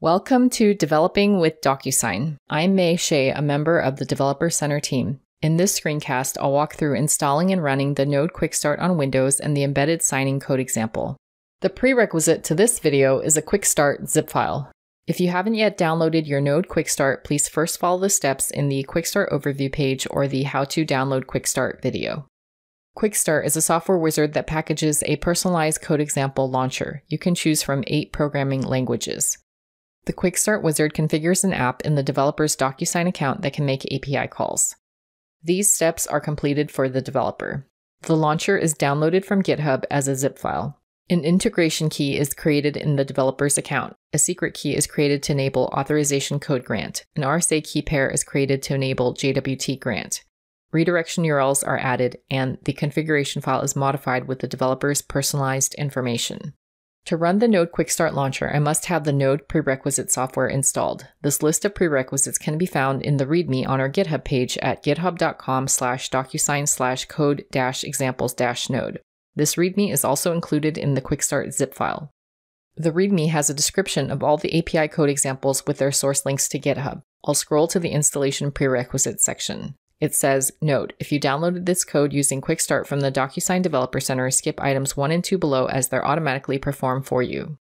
Welcome to Developing with DocuSign. I'm Mei Hsieh, a member of the Developer Center team. In this screencast, I'll walk through installing and running the Node Quick Start on Windows and the embedded signing code example. The prerequisite to this video is a Quick Start zip file. If you haven't yet downloaded your Node Quick Start, please first follow the steps in the Quick Start overview page or the How to Download Quick Start video. Quick Start is a software wizard that packages a personalized code example launcher. You can choose from eight programming languages. The Quick Start wizard configures an app in the developer's DocuSign account that can make API calls. These steps are completed for the developer. The launcher is downloaded from GitHub as a zip file. An integration key is created in the developer's account. A secret key is created to enable authorization code grant. An RSA key pair is created to enable JWT grant. Redirection URLs are added, and the configuration file is modified with the developer's personalized information. To run the Node Quick Start Launcher, I must have the Node prerequisite software installed. This list of prerequisites can be found in the README on our GitHub page at github.com slash docusign slash code dash examples dash node. This README is also included in the Quick Start zip file. The README has a description of all the API code examples with their source links to GitHub. I'll scroll to the installation prerequisites section. It says, Note, if you downloaded this code using Quick Start from the DocuSign Developer Center, skip items 1 and 2 below as they're automatically performed for you.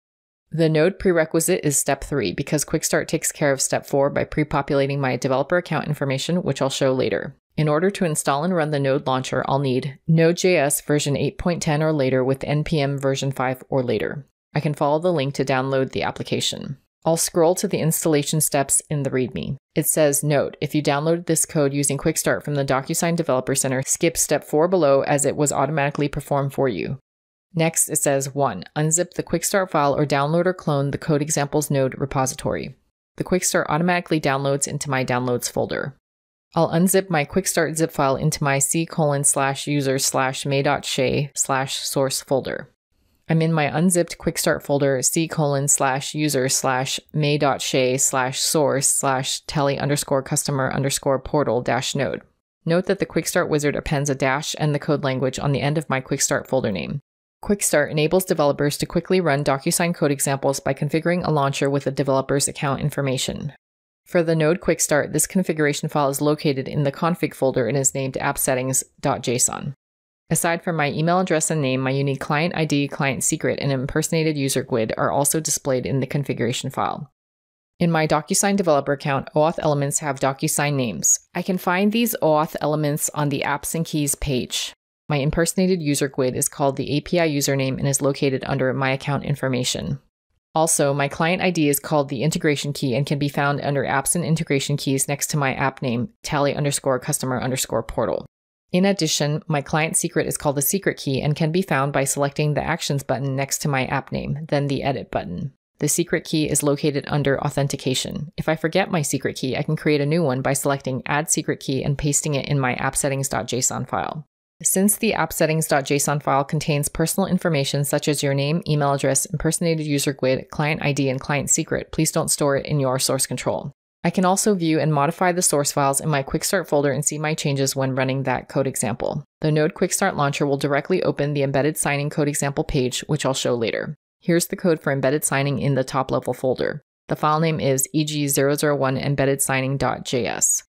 The node prerequisite is step 3 because Quick Start takes care of step 4 by pre-populating my developer account information, which I'll show later. In order to install and run the Node launcher, I'll need Node.js version 8.10 or later with NPM version 5 or later. I can follow the link to download the application. I'll scroll to the installation steps in the README. It says, Note, if you downloaded this code using Quick Start from the DocuSign Developer Center, skip step 4 below as it was automatically performed for you. Next, it says 1. Unzip the Quick Start file or download or clone the code examples node repository. The Quick Start automatically downloads into my downloads folder. I'll unzip my Quick Start zip file into my c colon slash user slash may.shea slash source folder. I'm in my unzipped quick start folder c colon slash user slash may.shea slash source slash tally underscore customer underscore portal dash node. Note that the quick start wizard appends a dash and the code language on the end of my quick start folder name. Quick Start enables developers to quickly run DocuSign code examples by configuring a launcher with a developer's account information. For the Node Quick Start, this configuration file is located in the config folder and is named appsettings.json. Aside from my email address and name, my unique client ID, client secret, and impersonated user GUID are also displayed in the configuration file. In my DocuSign developer account, OAuth elements have DocuSign names. I can find these OAuth elements on the Apps and Keys page. My impersonated user GUID is called the API username and is located under My Account Information. Also, my client ID is called the integration key and can be found under apps and integration keys next to my app name, tally underscore customer underscore portal. In addition, my client secret is called the secret key and can be found by selecting the Actions button next to my app name, then the Edit button. The secret key is located under Authentication. If I forget my secret key, I can create a new one by selecting Add Secret Key and pasting it in my appsettings.json file. Since the appsettings.json file contains personal information such as your name, email address, impersonated user GUID, client ID, and client secret, please don't store it in your source control. I can also view and modify the source files in my Quick Start folder and see my changes when running that code example. The Node Quick Start launcher will directly open the embedded signing code example page, which I'll show later. Here's the code for embedded signing in the top level folder. The file name is eg001 embeddedsigning.js.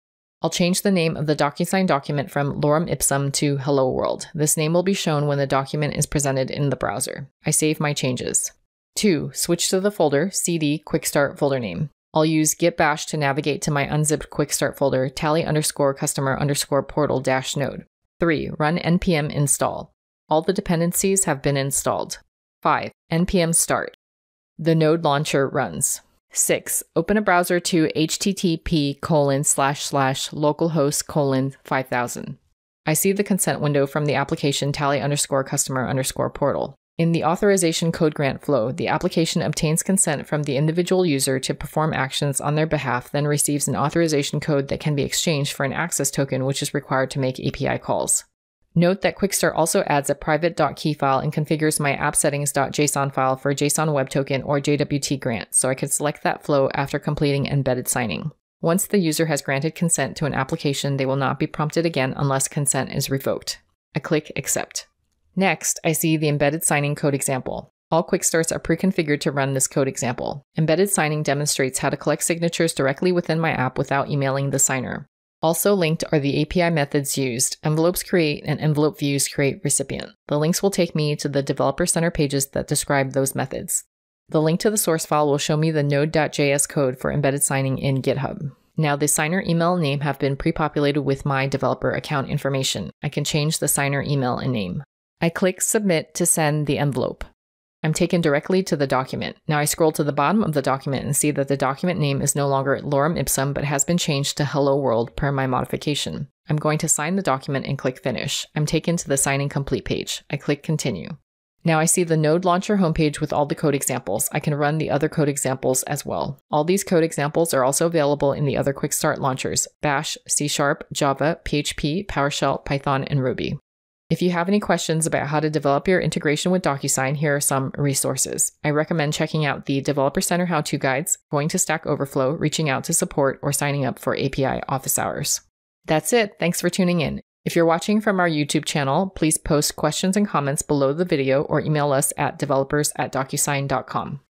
I'll change the name of the DocuSign document from Lorem Ipsum to Hello World. This name will be shown when the document is presented in the browser. I save my changes. 2. Switch to the folder cd quick start folder name. I'll use git bash to navigate to my unzipped quick start folder, tally underscore customer underscore portal dash node. 3. Run npm install. All the dependencies have been installed. 5. npm start. The node launcher runs. 6. Open a browser to http colon slash slash localhost colon 5000. I see the consent window from the application tally underscore customer underscore portal. In the authorization code grant flow, the application obtains consent from the individual user to perform actions on their behalf, then receives an authorization code that can be exchanged for an access token, which is required to make API calls. Note that Quick Start also adds a private.key file and configures my appsettings.json file for a JSON Web Token or JWT grant, so I can select that flow after completing embedded signing. Once the user has granted consent to an application, they will not be prompted again unless consent is revoked. I click Accept. Next, I see the embedded signing code example. All quick starts are pre-configured to run this code example. Embedded signing demonstrates how to collect signatures directly within my app without emailing the signer. Also linked are the API methods used. Envelopes create and envelope views create recipient. The links will take me to the Developer Center pages that describe those methods. The link to the source file will show me the node.js code for embedded signing in GitHub. Now, the signer email name have been pre populated with my developer account information. I can change the signer email and name. I click Submit to send the envelope. I'm taken directly to the document. Now I scroll to the bottom of the document and see that the document name is no longer Lorem Ipsum but has been changed to Hello World per my modification. I'm going to sign the document and click Finish. I'm taken to the signing complete page. I click Continue. Now I see the Node Launcher homepage with all the code examples. I can run the other code examples as well. All these code examples are also available in the other Quick Start launchers Bash, C Sharp, Java, PHP, PowerShell, Python, and Ruby. If you have any questions about how to develop your integration with DocuSign, here are some resources. I recommend checking out the Developer Center how to guides, going to Stack Overflow, reaching out to support, or signing up for API office hours. That's it. Thanks for tuning in. If you're watching from our YouTube channel, please post questions and comments below the video or email us at developers at docusign.com.